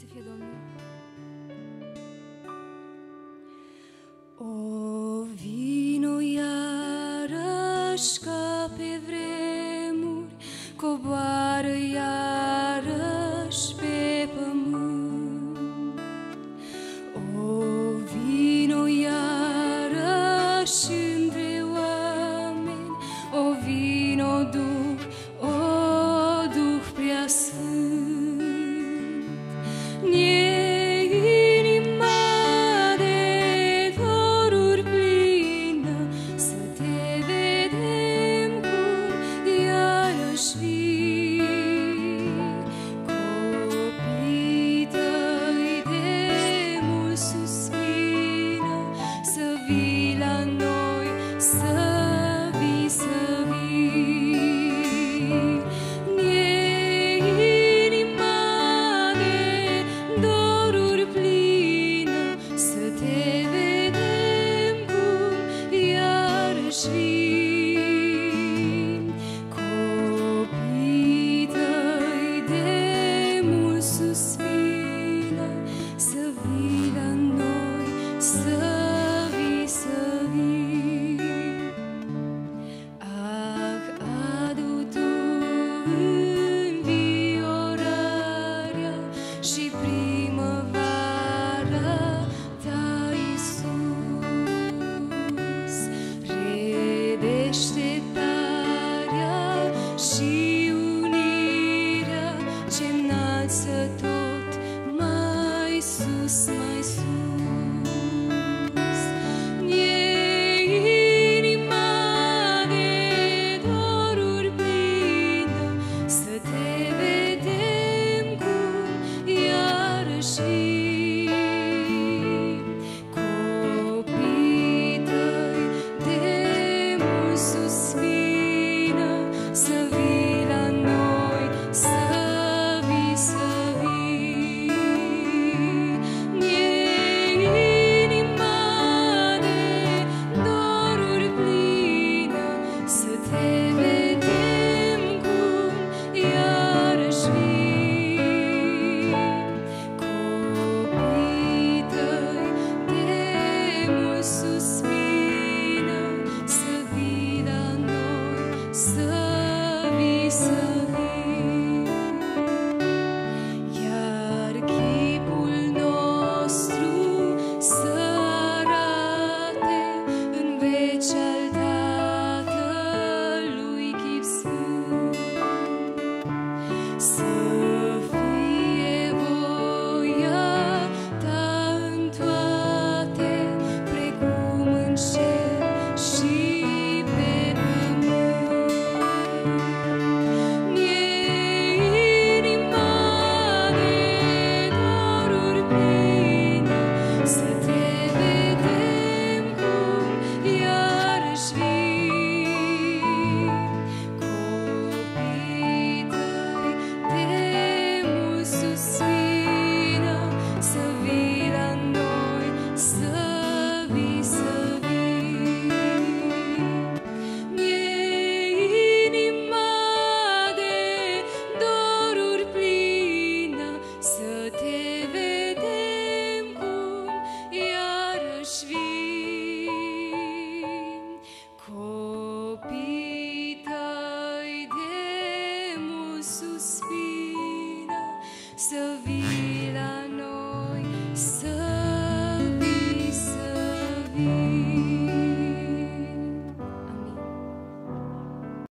să fie Domnul. O vino iarăși ca pe vremuri, coboară iarăși Christmas. So